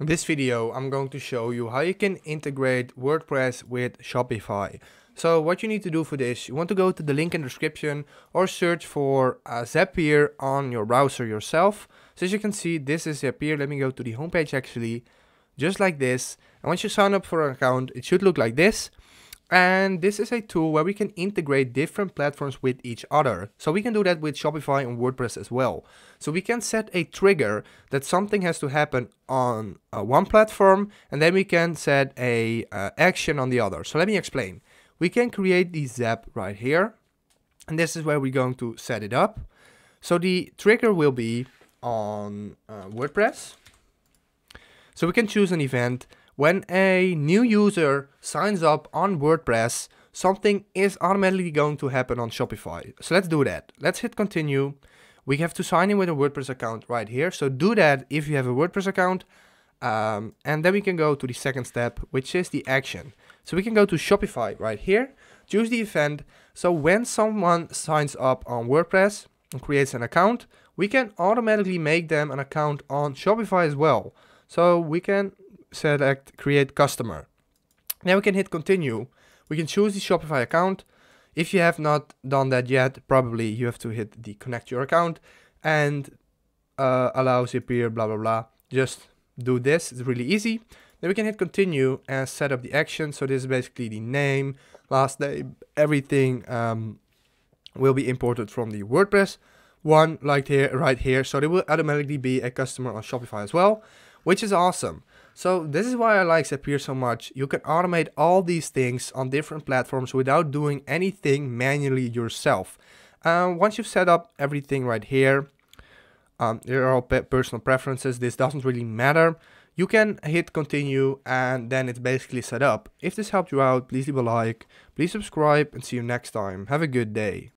In this video, I'm going to show you how you can integrate WordPress with Shopify. So what you need to do for this, you want to go to the link in the description or search for uh, Zapier on your browser yourself. So as you can see, this is Zapier. Let me go to the homepage actually, just like this. And once you sign up for an account, it should look like this. And this is a tool where we can integrate different platforms with each other. So we can do that with Shopify and WordPress as well. So we can set a trigger that something has to happen on uh, one platform and then we can set a uh, action on the other. So let me explain. We can create the zap right here. And this is where we're going to set it up. So the trigger will be on uh, WordPress. So we can choose an event when a new user signs up on WordPress, something is automatically going to happen on Shopify. So let's do that. Let's hit continue. We have to sign in with a WordPress account right here. So do that if you have a WordPress account. Um, and then we can go to the second step, which is the action. So we can go to Shopify right here, choose the event. So when someone signs up on WordPress and creates an account, we can automatically make them an account on Shopify as well. So we can select create customer. Now we can hit continue. We can choose the Shopify account. If you have not done that yet, probably you have to hit the connect your account and uh, allow Zapier, blah, blah, blah. Just do this, it's really easy. Then we can hit continue and set up the action. So this is basically the name, last name, everything um, will be imported from the WordPress one like here, right here. So there will automatically be a customer on Shopify as well, which is awesome. So this is why I like Zapier so much. You can automate all these things on different platforms without doing anything manually yourself. Um, once you've set up everything right here, um, there are all personal preferences. This doesn't really matter. You can hit continue and then it's basically set up. If this helped you out, please leave a like, please subscribe and see you next time. Have a good day.